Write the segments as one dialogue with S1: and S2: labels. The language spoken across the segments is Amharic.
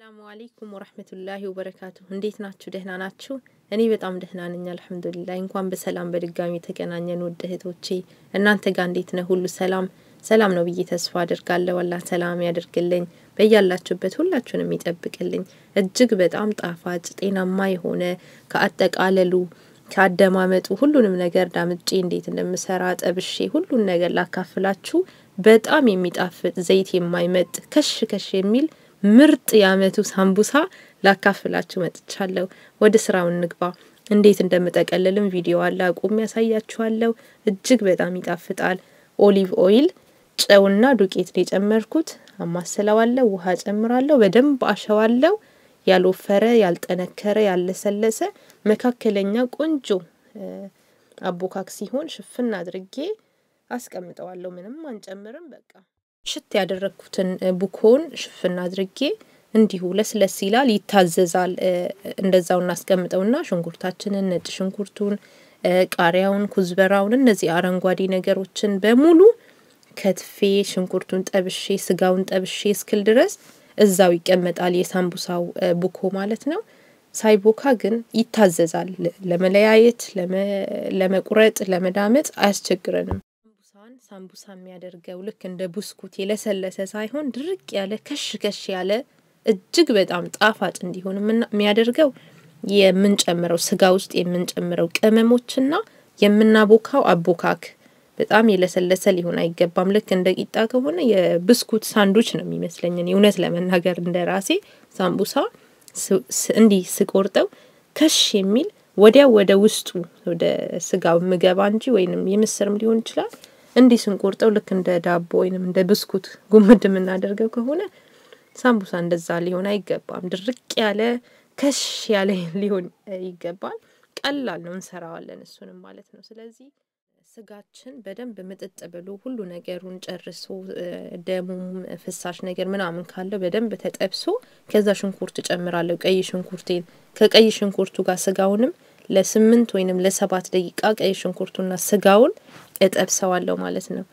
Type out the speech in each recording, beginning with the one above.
S1: ሰላሙ አሌይኩም ወረህመቱላሂ ወበረካቱ። እንዴት ናችሁ? ደህና ናችሁ? እኔ በጣም ደህና ነኝ አልሐምዱሊላህ። እንኳን በሰላም በድጋሚ የተገናኘን ውድ እህቶቼ፣ እናንተ ጋር እንዴት ነው? ሁሉ ሰላም ሰላም ነው ብዬ ተስፋ አድርጋለሁ። አላህ ሰላም ያደርግልኝ፣ በያላችሁበት ሁላችሁንም ይጠብቅልኝ። እጅግ በጣም ጣፋጭ ጤናማ የሆነ ከአጠቃለሉ ከአደማመጡ ሁሉንም ነገር ዳምጬ እንዴት እንደምሰራ ጠብሼ ሁሉን ነገር ላካፍላችሁ በጣም የሚጣፍጥ ዘይት የማይመጥ ከሽ ከሽ የሚል ምርጥ የአመቱ ሳምቡሳ ላካፍላችሁ መጥቻለሁ። ወደ ስራው እንግባ። እንዴት እንደምጠቀልልም ቪዲዮ አለ አቁሜ አሳያችኋለሁ። እጅግ በጣም ይጣፍጣል። olive oil፣ ጨውና ዱቄት ነው የጨመርኩት። አማስለዋለሁ። ውሃ ጨምራለሁ። በደንብ አሸዋለሁ። ያልወፈረ ያልጠነከረ ያለሰለሰ መካከለኛ ቆንጆ አቦካክ ሲሆን ሽፍን አድርጌ አስቀምጠዋለሁ። ምንም አንጨምርም። በቃ ሽት ያደረግኩትን ቡኮን ሽፍን አድርጌ እንዲሁ ለስለስ ይላል፣ ይታዘዛል። እንደዛው እናስቀምጠውና ሽንኩርታችንን፣ ነጭ ሽንኩርቱን፣ ቃሪያውን፣ ኩዝበራውን እነዚህ አረንጓዴ ነገሮችን በሙሉ ከትፌ ሽንኩርቱን ጠብሼ ስጋውን ጠብሼ እስክል ድረስ እዛው ይቀመጣል። የሳምቡሳው ቡኮ ማለት ነው። ሳይቦካ ግን ይታዘዛል። ለመለያየት፣ ለመቁረጥ፣ ለመዳመጥ አያስቸግረንም። ሳምቡሳ የሚያደርገው ልክ እንደ ብስኩት የለሰለሰ ሳይሆን ድርቅ ያለ ከሽ ከሽ ያለ እጅግ በጣም ጣፋጭ እንዲሆን የሚያደርገው የምንጨምረው ስጋ ውስጥ የምንጨምረው ቅመሞችና የምናቦካው አቦካክ በጣም የለሰለሰ ሊሆን አይገባም። ልክ እንደ ቂጣ ከሆነ የብስኩት ሳንዱች ነው የሚመስለኝ እውነት ለመናገር እንደ ራሴ ሳምቡሳ እንዲህ ስቆርጠው ከሽ የሚል ወዲያው ወደ ውስጡ ወደ ስጋው ምገባ እንጂ ወይንም የምስርም ሊሆን ይችላል። እንዲህ ስንቆርጠው ልክ እንደ ዳቦ ወይንም እንደ ብስኩት ጉምድ የምናደርገው ከሆነ ሳምቡሳ እንደዛ ሊሆን አይገባም። ድርቅ ያለ ከሽ ያለ ሊሆን ይገባል። ቀላል ነው፣ እንሰራዋለን እሱንም ማለት ነው። ስለዚህ ስጋችን በደንብ ምጥጥ ብሎ ሁሉ ነገሩን ጨርሶ ደሙም ፍሳሽ ነገር ምናምን ካለው በደንብ ተጠብሶ ከዛ ሽንኩርት ጨምራለሁ። ቀይ ሽንኩርቴን ከቀይ ሽንኩርቱ ጋር ስጋውንም ለስምንት ወይንም ለሰባት ደቂቃ ቀይ ሽንኩርቱና ስጋውን እጠብሰዋለሁ ማለት ነው።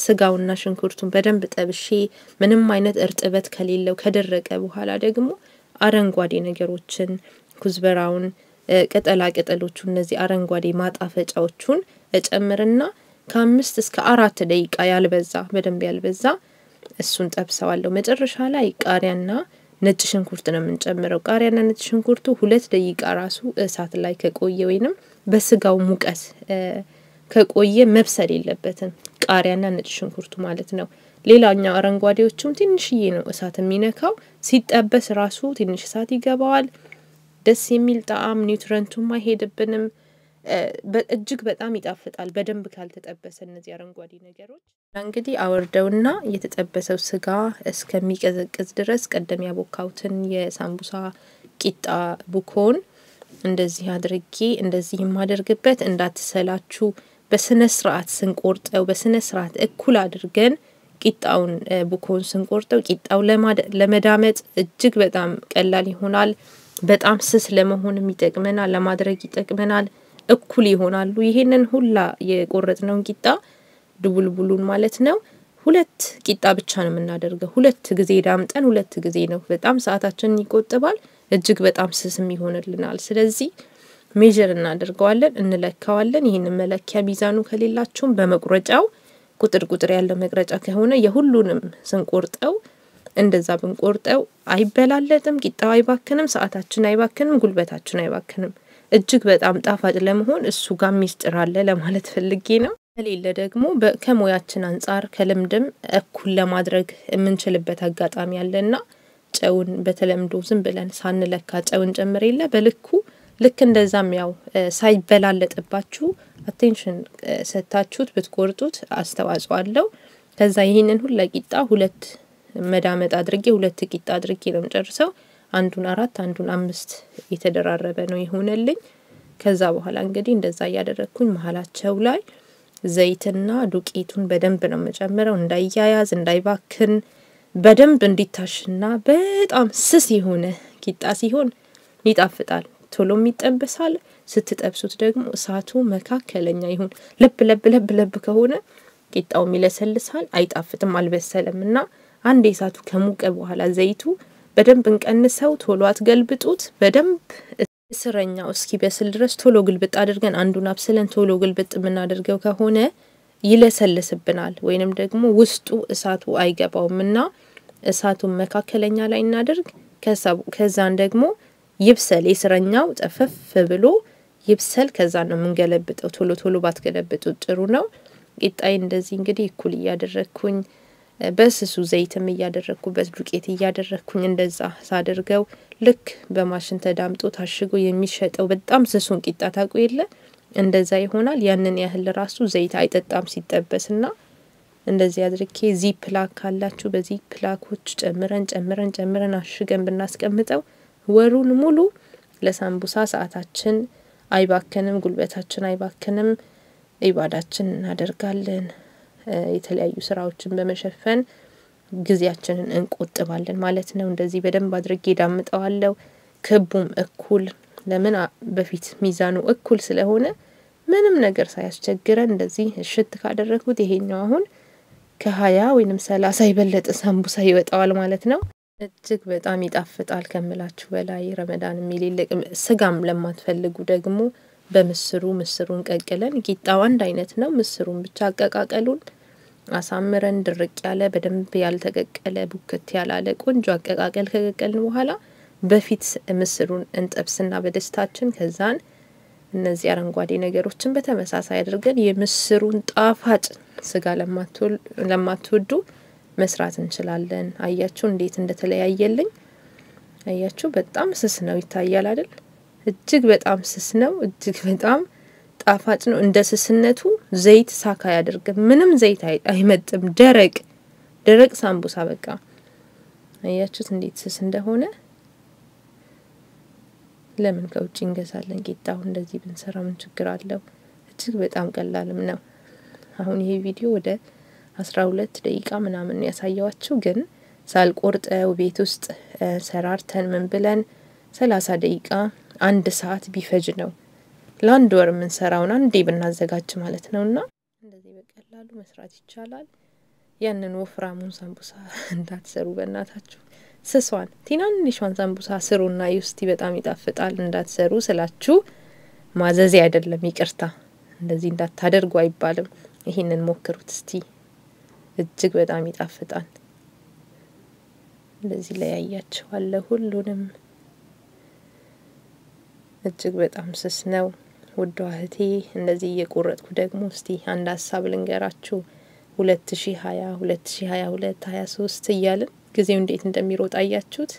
S1: ስጋውና ሽንኩርቱን በደንብ ጠብሼ ምንም አይነት እርጥበት ከሌለው ከደረቀ በኋላ ደግሞ አረንጓዴ ነገሮችን ኩዝበራውን፣ ቅጠላ ቅጠሎቹ እነዚህ አረንጓዴ ማጣፈጫዎቹን እጨምርና ከአምስት እስከ አራት ደቂቃ ያልበዛ በደንብ ያልበዛ እሱን ጠብሰዋለሁ። መጨረሻ ላይ ቃሪያና ነጭ ሽንኩርት ነው የምንጨምረው። ቃሪያና ነጭ ሽንኩርቱ ሁለት ደቂቃ ራሱ እሳት ላይ ከቆየ ወይንም በስጋው ሙቀት ከቆየ መብሰል የለበትም። ቃሪያና ነጭ ሽንኩርቱ ማለት ነው። ሌላኛው አረንጓዴዎቹም ትንሽዬ ነው እሳት የሚነካው። ሲጠበስ ራሱ ትንሽ እሳት ይገባዋል። ደስ የሚል ጣዕም ኒውትረንቱም አይሄድብንም። እጅግ በጣም ይጣፍጣል። በደንብ ካልተጠበሰ እነዚህ አረንጓዴ ነገሮች እንግዲህ አወርደውና የተጠበሰው ስጋ እስከሚቀዘቅዝ ድረስ ቀደም ያቦካውትን የሳምቡሳ ቂጣ ቡኮን እንደዚህ አድርጌ እንደዚህ የማደርግበት እንዳትሰላችሁ፣ በስነ ስርዓት ስንቆርጠው በስነ ስርዓት እኩል አድርገን ቂጣውን ቡኮን ስንቆርጠው ቂጣው ለመዳመጥ እጅግ በጣም ቀላል ይሆናል። በጣም ስስ ለመሆንም ይጠቅመናል፣ ለማድረግ ይጠቅመናል። እኩል ይሆናሉ። ይሄንን ሁላ የቆረጥነውን ቂጣ ድቡልቡሉን ማለት ነው ሁለት ቂጣ ብቻ ነው የምናደርገው። ሁለት ጊዜ ዳምጠን ሁለት ጊዜ ነው። በጣም ሰዓታችንን ይቆጥባል። እጅግ በጣም ስስም ይሆንልናል። ስለዚህ ሜዥር እናደርገዋለን፣ እንለካዋለን። ይህንን መለኪያ ሚዛኑ ከሌላችሁም በመቁረጫው ቁጥር ቁጥር ያለው መቅረጫ ከሆነ የሁሉንም ስንቆርጠው እንደዛ ብንቆርጠው አይበላለጥም፣ ቂጣው አይባክንም፣ ሰዓታችን አይባክንም፣ ጉልበታችን አይባክንም። እጅግ በጣም ጣፋጭ ለመሆን እሱ ጋር ሚስጥር አለ ለማለት ፈልጌ ነው። ከሌለ ደግሞ ከሙያችን አንጻር ከልምድም እኩል ለማድረግ የምንችልበት አጋጣሚ አለና ጨውን በተለምዶ ዝም ብለን ሳንለካ ጨውን ጨምር የለ በልኩ ልክ እንደዛም ያው ሳይበላለጥባችሁ አቴንሽን ሰታችሁት ብትቆርጡት አስተዋጽኦ አለው። ከዛ ይህንን ሁላ ቂጣ ሁለት መዳመጥ አድርጌ ሁለት ቂጣ አድርጌ ነው ጨርሰው አንዱን አራት አንዱን አምስት የተደራረበ ነው የሆነልኝ። ከዛ በኋላ እንግዲህ እንደዛ እያደረግኩኝ መሀላቸው ላይ ዘይትና ዱቄቱን በደንብ ነው የምጨምረው፣ እንዳያያዝ እንዳይባክን በደንብ እንዲታሽና በጣም ስስ የሆነ ቂጣ ሲሆን ይጣፍጣል። ቶሎም ይጠበሳል። ስትጠብሱት ደግሞ እሳቱ መካከለኛ ይሁን። ለብ ለብ ለብ ለብ ከሆነ ቂጣውም ይለሰልሳል፣ አይጣፍጥም፣ አልበሰለም እና አንድ እሳቱ ከሞቀ በኋላ ዘይቱ በደንብ እንቀንሰው። ቶሎ አትገልብጡት። በደንብ እስረኛው እስኪ በስል ድረስ ቶሎ ግልብጥ አድርገን አንዱን አብስለን ቶሎ ግልብጥ የምናደርገው ከሆነ ይለሰልስብናል፣ ወይንም ደግሞ ውስጡ እሳቱ አይገባውም እና እሳቱን መካከለኛ ላይ እናድርግ። ከዛን ደግሞ ይብሰል። የስረኛው ጠፈፍ ብሎ ይብሰል። ከዛ ነው የምንገለብጠው። ቶሎ ቶሎ ባትገለብጡ ጥሩ ነው። ቂጣይ እንደዚህ እንግዲህ እኩል እያደረግኩኝ በስሱ ዘይትም እያደረግኩበት ዱቄት እያደረግኩኝ እንደዛ ሳደርገው ልክ በማሽን ተዳምጦ ታሽጎ የሚሸጠው በጣም ስሱን ቂጣ ታውቁ የለ እንደዛ ይሆናል። ያንን ያህል ራሱ ዘይት አይጠጣም ሲጠበስና እንደዚህ አድርጌ ዚፕላክ ካላችሁ በዚህ ፕላኮች ጨምረን ጨምረን ጨምረን አሽገን ብናስቀምጠው ወሩን ሙሉ ለሳምቡሳ ሰዓታችን አይባክንም፣ ጉልበታችን አይባክንም፣ ኢባዳችን እናደርጋለን። የተለያዩ ስራዎችን በመሸፈን ጊዜያችንን እንቆጥባለን ማለት ነው። እንደዚህ በደንብ አድርጌ ዳምጠዋለሁ። ክቡም እኩል ለምን በፊት ሚዛኑ እኩል ስለሆነ ምንም ነገር ሳያስቸግረን እንደዚህ እሽት ካደረግኩት ይሄኛው አሁን ከሀያ ወይንም ሰላሳ የበለጠ ሳምቡሳ ይወጣዋል ማለት ነው። እጅግ በጣም ይጣፍጣል ከምላችሁ በላይ ረመዳን የሚሌለቅ ስጋም ለማትፈልጉ ደግሞ በምስሩ ምስሩን ቀቅለን ቂጣው አንድ አይነት ነው። ምስሩን ብቻ አቀቃቀሉን አሳምረን ድርቅ ያለ በደንብ ያልተቀቀለ ቡክት ያላለ ቆንጆ አቀቃቀል ከቀቀልን በኋላ በፊት ምስሩን እንጠብስና በደስታችን ከዛን እነዚህ አረንጓዴ ነገሮችን በተመሳሳይ አድርገን የምስሩን ጣፋጭ ስጋ ለማትወዱ መስራት እንችላለን። አያችሁ እንዴት እንደተለያየልኝ አያችሁ። በጣም ስስ ነው ይታያል አይደል? እጅግ በጣም ስስ ነው። እጅግ በጣም ጣፋጭ ነው። እንደ ስስነቱ ዘይት ሳካ አያደርግም። ምንም ዘይት አይመጥም። ደረቅ ደረቅ ሳምቡሳ በቃ አያችሁት እንዴት ስስ እንደሆነ። ለምን ከውጭ እንገዛለን? ቂጣው እንደዚህ ብንሰራ ምን ችግር አለው? እጅግ በጣም ቀላልም ነው። አሁን ይሄ ቪዲዮ ወደ አስራ ሁለት ደቂቃ ምናምን ያሳየዋችሁ ግን ሳልቆርጠው ቤት ውስጥ ሰራርተን ምን ብለን ሰላሳ ደቂቃ አንድ ሰዓት ቢፈጅ ነው ለአንድ ወር የምንሰራውን አንዴ ብናዘጋጅ ማለት ነው። እና እንደዚህ በቀላሉ መስራት ይቻላል። ያንን ወፍራሙን ሳምቡሳ እንዳትሰሩ በእናታችሁ። ስሷን ትናንሿን ሳምቡሳ ስሩና ይውስቲ በጣም ይጣፍጣል። እንዳትሰሩ ስላችሁ ማዘዜ አይደለም፣ ይቅርታ። እንደዚህ እንዳታደርጉ አይባልም። ይህንን ሞክሩት እስቲ፣ እጅግ በጣም ይጣፍጣል። እንደዚህ ላይ ያያችኋለሁ ሁሉንም እጅግ በጣም ስስ ነው። ውዷ እህቴ እንደዚህ እየቆረጥኩ ደግሞ እስቲ አንድ ሀሳብ ልንገራችሁ። ሁለት ሺ ሀያ ሁለት ሺ ሀያ ሁለት ሀያ ሶስት እያልን ጊዜው እንዴት እንደሚሮጥ አያችሁት።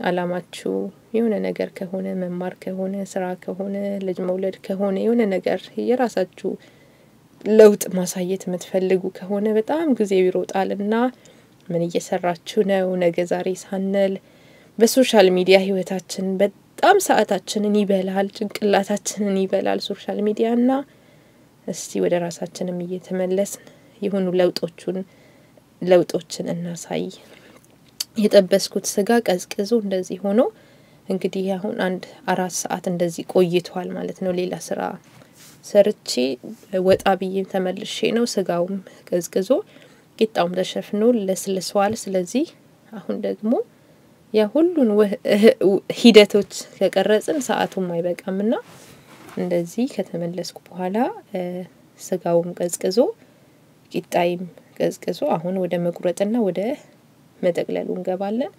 S1: አላማችሁ የሆነ ነገር ከሆነ መማር ከሆነ ስራ ከሆነ ልጅ መውለድ ከሆነ የሆነ ነገር የራሳችሁ ለውጥ ማሳየት የምትፈልጉ ከሆነ በጣም ጊዜው ይሮጣል እና ምን እየሰራችሁ ነው ነገ ዛሬ ሳንል በ social media ህይወታችን በጣም ሰዓታችንን ይበላል፣ ጭንቅላታችንን ይበላል social media እና እስቲ ወደ ራሳችንም እየተመለስን የሆኑ ለውጦቹን ለውጦችን እናሳይ። የጠበስኩት ስጋ ቀዝቅዞ እንደዚህ ሆኖ እንግዲህ አሁን አንድ አራት ሰዓት እንደዚህ ቆይቷል ማለት ነው። ሌላ ስራ ሰርቼ ወጣ ብዬ ተመልሼ ነው። ስጋውም ቀዝቅዞ ቂጣውም ተሸፍኖ ለስልሷል። ስለዚህ አሁን ደግሞ ያ ሁሉን ሂደቶች ከቀረጽን ሰዓቱም አይበቃምና እንደዚህ ከተመለስኩ በኋላ ስጋውም ቀዝቅዞ ቂጣዬም ቀዝቅዞ አሁን ወደ መቁረጥና ወደ መጠቅለሉ እንገባለን።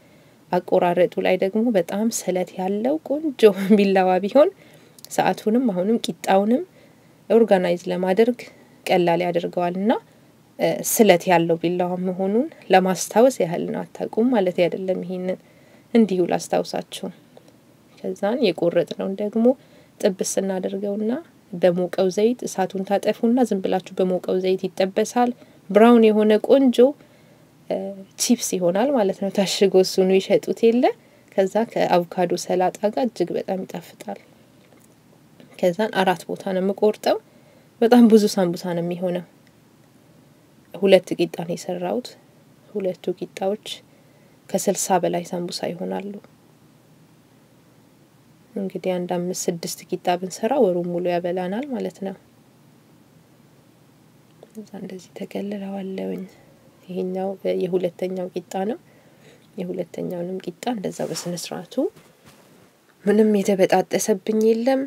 S1: አቆራረጡ ላይ ደግሞ በጣም ስለት ያለው ቆንጆ ቢላዋ ቢሆን ሰዓቱንም አሁንም ቂጣውንም organize ለማድረግ ቀላል ያደርገዋል እና ስለት ያለው ቢላዋ መሆኑን ለማስታወስ ያህል ነው። አታውቁም ማለት አይደለም። ይሄንን እንዲሁ ላስታውሳችሁ። ከዛን የቆረጥ ነውን ደግሞ ጥብስ እናደርገውና በሞቀው ዘይት እሳቱን ታጠፉና ዝም ብላችሁ በሞቀው ዘይት ይጠበሳል። ብራውን የሆነ ቆንጆ ቺፕስ ይሆናል ማለት ነው። ታሽጎ እሱኑ ይሸጡት የለ ከዛ ከአቮካዶ ሰላጣ ጋር እጅግ በጣም ይጣፍጣል። ከዛን አራት ቦታ ነው የምቆርጠው። በጣም ብዙ ሳምቡሳ ነው የሚሆነው። ሁለት ቂጣ ነው የሰራሁት። ሁለቱ ቂጣዎች ከስልሳ በላይ ሳምቡሳ ይሆናሉ። እንግዲህ አንድ አምስት ስድስት ቂጣ ብንሰራ ወሩን ሙሉ ያበላናል ማለት ነው። እዛ እንደዚህ ተቀልለዋለውኝ። ይሄኛው የሁለተኛው ቂጣ ነው። የሁለተኛውንም ቂጣ እንደዛ በስነ ስርዓቱ ምንም የተበጣጠሰብኝ የለም፣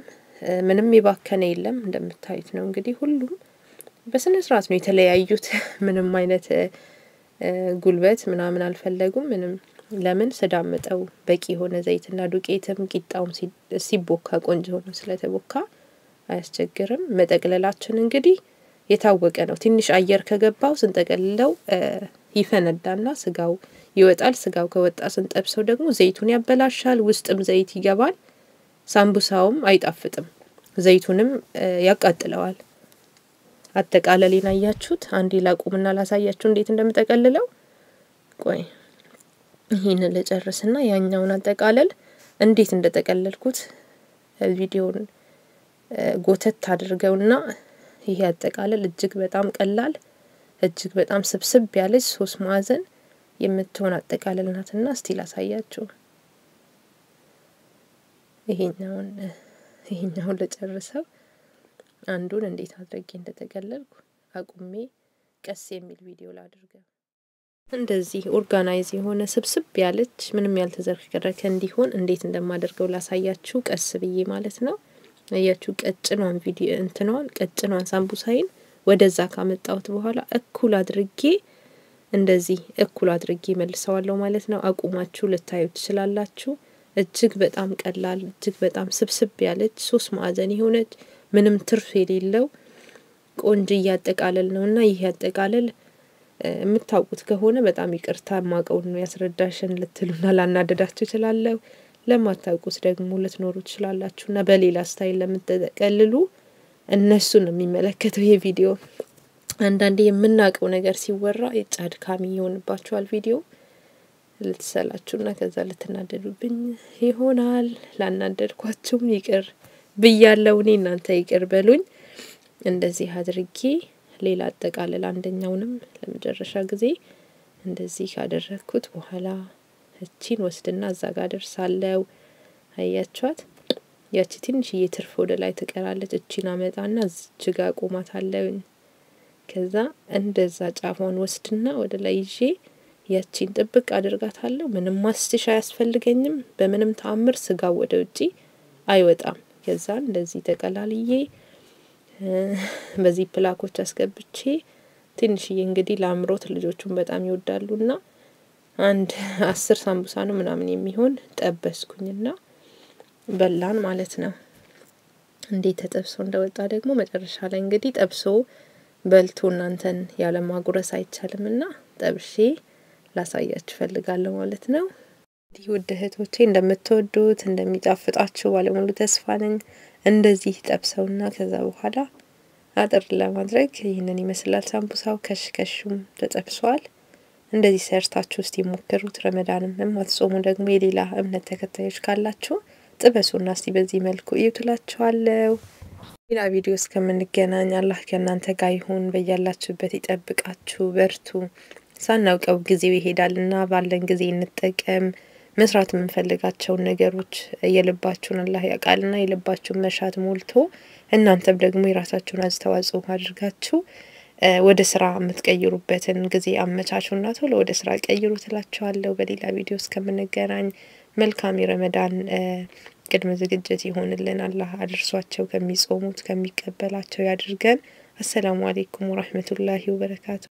S1: ምንም የባከነ የለም። እንደምታዩት ነው እንግዲህ ሁሉም በስነ ስርዓት ነው የተለያዩት። ምንም አይነት ጉልበት ምናምን አልፈለጉም። ምንም ለምን ስዳምጠው በቂ የሆነ ዘይትና ዱቄትም ቂጣውም ሲቦካ ቆንጆ ሆኖ ስለተቦካ አያስቸግርም። መጠቅለላችን እንግዲህ የታወቀ ነው። ትንሽ አየር ከገባው ስንጠቀልለው ይፈነዳና ስጋው ይወጣል። ስጋው ከወጣ ስንጠብሰው ደግሞ ዘይቱን ያበላሻል። ውስጥም ዘይት ይገባል። ሳምቡሳውም አይጣፍጥም፣ ዘይቱንም ያቃጥለዋል። አጠቃለሌን አያችሁት? አንዴ ላቁምና ላሳያችሁ እንዴት እንደምጠቀልለው። ቆይ ይህንን ልጨርስና ያኛውን አጠቃለል እንዴት እንደጠቀለልኩት ቪዲዮን ጎተት አድርገውና ይሄ አጠቃለል እጅግ በጣም ቀላል እጅግ በጣም ስብስብ ያለች ሶስት ማዕዘን የምትሆን አጠቃለል ናትና እስቲ ላሳያችሁ። ይሄኛውን ይሄኛውን ልጨርሰው አንዱን እንዴት አድርጌ እንደጠቀለልኩ አቁሜ ቀስ የሚል ቪዲዮ ላድርገው። እንደዚህ organize የሆነ ስብስብ ያለች ምንም ያልተዘረከረከ እንዲሆን እንዴት እንደማደርገው ላሳያችሁ ቀስ ብዬ ማለት ነው። አያችሁ ቀጭኗን ቪዲዮ እንትኗን ቀጭኗን ሳምቡሳይን ወደዛ ካመጣሁት በኋላ እኩል አድርጌ እንደዚህ እኩል አድርጌ መልሰዋለሁ ማለት ነው። አቁማችሁ ልታዩ ትችላላችሁ። እጅግ በጣም ቀላል እጅግ በጣም ስብስብ ያለች ሶስት ማዕዘን የሆነች ምንም ትርፍ የሌለው ቆንጅዬ አጠቃለል ነው እና ይህ አጠቃለል የምታውቁት ከሆነ በጣም ይቅርታ ማቀውን ነው ያስረዳሽን ልትሉና ላናደዳችሁ እችላለሁ። ለማታውቁት ደግሞ ልትኖሩ ትችላላችሁ እና በሌላ ስታይል ለምትጠቀልሉ እነሱን የሚመለከተው ይሄ ቪዲዮ። አንዳንዴ የምናውቀው ነገር ሲወራ የጫ አድካሚ ይሆንባችኋል ቪዲዮ ልትሰላችሁና ከዛ ልትናደዱብኝ ይሆናል። ላናደድኳችሁም ይቅር ብያለው። እኔ እናንተ ይቅር በሉኝ። እንደዚህ አድርጌ ሌላ አጠቃለል አንደኛውንም ለመጨረሻ ጊዜ እንደዚህ ካደረግኩት በኋላ እቺን ወስድና እዛ ጋር ደርሳለው። አያችኋት? ያቺ ትንሽዬ ትርፍ ወደ ላይ ትቀራለች። እቺን አመጣና እዚች ጋ ቆማታለሁኝ። ከዛ እንደዛ ጫፏን ወስድና ወደ ላይ ይዤ ያቺን ጥብቅ አድርጋታለሁ። ምንም ማስትሽ አያስፈልገኝም። በምንም ተአምር ስጋው ወደ ውጪ አይወጣም። ከዛ እንደዚህ ተቀላልዬ በዚህ ፕላኮች አስገብቼ ትንሽዬ እንግዲህ ለአምሮት ልጆቹን በጣም ይወዳሉና አንድ አስር ሳምቡሳ ነው ምናምን የሚሆን ጠበስኩኝና በላን ማለት ነው። እንዴት ተጠብሶ እንደወጣ ደግሞ መጨረሻ ላይ እንግዲህ ጠብሶ በልቶ እናንተን ያለማጉረስ አይቻልምና ጠብሼ ላሳያችሁ ፈልጋለሁ ማለት ነው። እንዲህ ውድ እህቶቼ እንደምትወዱት እንደሚጣፍጣችሁ ባለሙሉ ተስፋ ነኝ። እንደዚህ ጠብሰውና ከዛ በኋላ አጥር ለማድረግ ይህንን ይመስላል። ሳምቡሳው ከሽከሹም ተጠብሷል። እንደዚህ ሰርታችሁ ውስጥ የሞክሩት። ረመዳንም የማትጾሙ ደግሞ የሌላ እምነት ተከታዮች ካላችሁ ጥበሱና እስቲ በዚህ መልኩ እዩ ትላችኋለሁ። ሌላ ቪዲዮ እስከምንገናኝ አላህ ከእናንተ ጋር ይሁን። በያላችሁበት ይጠብቃችሁ። በርቱ። ሳናውቀው ጊዜው ይሄዳልና ባለን ጊዜ እንጠቀም። መስራት የምንፈልጋቸውን ነገሮች የልባችሁን አላህ ያውቃልና የልባችሁን መሻት ሞልቶ እናንተም ደግሞ የራሳችሁን አስተዋጽኦ አድርጋችሁ ወደ ስራ የምትቀይሩበትን ጊዜ አመቻቹና ቶሎ ወደ ስራ ቀይሩ ትላችኋለሁ። በሌላ ቪዲዮ እስከምንገናኝ መልካም የረመዳን ቅድመ ዝግጅት ይሆንልን። አላህ አድርሷቸው ከሚጾሙት ከሚቀበላቸው ያድርገን። አሰላሙ አሌይኩም ወራህመቱላሂ ወበረካቱ።